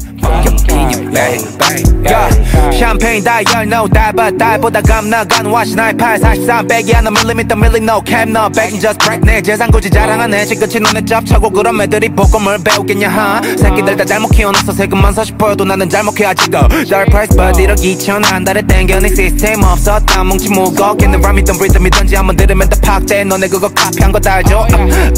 Fuck baby. Yeah. 샴페인 다이얼 no 달바 달보다 감나간 와시 나의 팔43 빼기 하나 밀리미터 밀리 no cap no begging just break 내 재산 굳이 자랑하네. 지긋이 눈에 짭차고 그런 애들이 복음을 배우겠냐 하? 새끼들 다 잘못 키워놨어. 세금만 서시 보여도 나는 잘못해 아직도 Dark price but 1억 2천 한 달에 땡겨 네 시스템 없었다. 뭉치 무겁겠는 람이든 브리듬이든지 한번 들으면 다 팍제 너네 그거 카피한 거 다 알죠?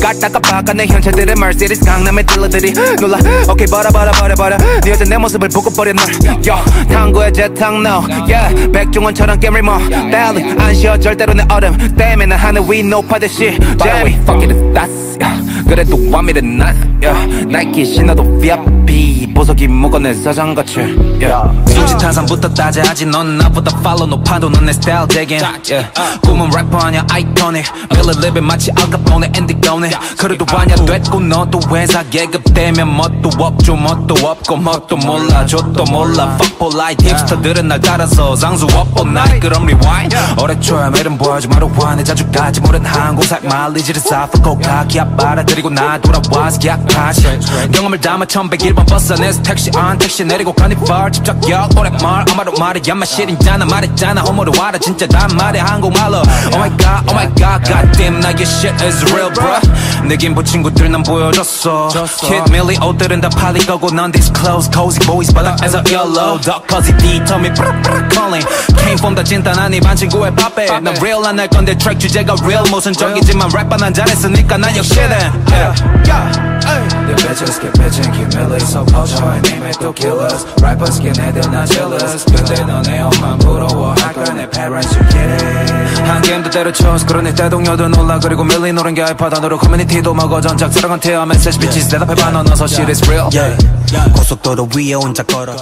깔다가 바꿔 내 현찰들의 Mercedes 강남의 딜러들이 놀라. 오케이 버려 버려 버려 버려. 네 여자 내 모습을 버려 널 Yo 탕구의 재탕 no Yeah 백종원처럼 깨물 뭐 Belly 안 쉬어 절대로 내 얼음 때문에 난 하늘 위 높아듯이 Jamie fuck it that's yeah. 그래도 완미는 난 yeah. 나이키 신어도 VIP 보석이 묶어낸 자전거치 yeah. 수지타산부터 따져야지 넌 나보다 팔로 높아도 넌내 스타일 되긴 yeah. 꿈은 래퍼 아냐 아이코닉 빌리 리빙 마치 알카포네 앤디 고네 그래도 아냐 됐고 너도 회사 계급 되면 뭣도 없죠 뭣도 없고 뭣도 몰라 저도 몰라. Fuck polite 힙스터들은 날 따라서 상수 없고 나이 그럼 rewind. 어뢰 초야 매름 보여줘 마루 와내 자주 가지 모른 항공사 마일리지를 쌓고 가기야 빨아들이고 나 돌아와서 계약하지. 경험을 담아 1101번 버스 안에서 택시 안 택시 내리고 카니발 집착역 오랜말. 아마도 말해 야마 실인잖아. 말했잖아. 호모로 와라. 진짜 난 말해 한국말로. Oh my god oh my god. God damn 나 your shit is real bro 내 김부 친구들 난 보여줬어. Kid 밀리 옷들은 다 팔릴 거고 넌 disclose cozy boys 바닥에서 yellow dog. Cozy D tell me 브르 브르 calling. Came from the 진단한 이반 친구의 밥에. 난 real 안할 건데 트랙 주제가 real. 모순적이지만 랩은 난 잘했으니까 난 역시는 yeah. The bitches get bitchin' keep milli so name it to killers Rappers get 애들 나 jealous 근데 너네 엄마 부러워할 거야 내 parents you kidding 한 게임도 때려쳐 그러니 대동료도 놀라 그리고 밀리 노는 게 아이파단으로 커뮤니티도 먹어 전작 사랑한 태어 메시지 bitches 대답해봐 넌 어서 shit is real 고속도로 위에 혼자 걸어